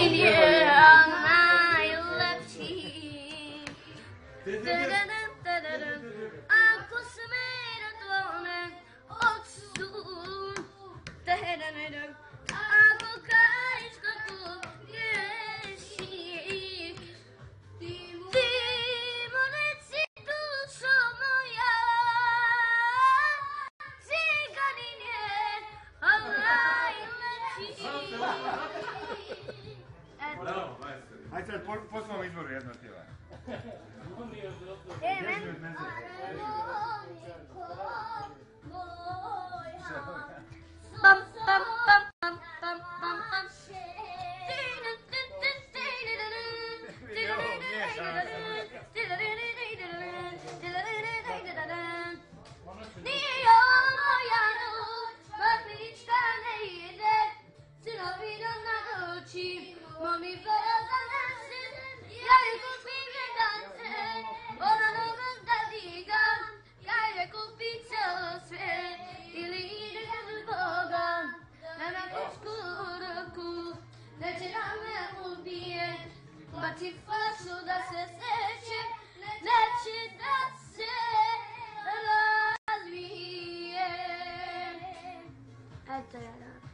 Yeah, on my left cheek. Leci Aj sad po, po svom izboru jedno pjeva. Amen. Bum, bum, bum, bum, Becerame mult bien Batifasul da se seçe Leci da se razvije Eto je da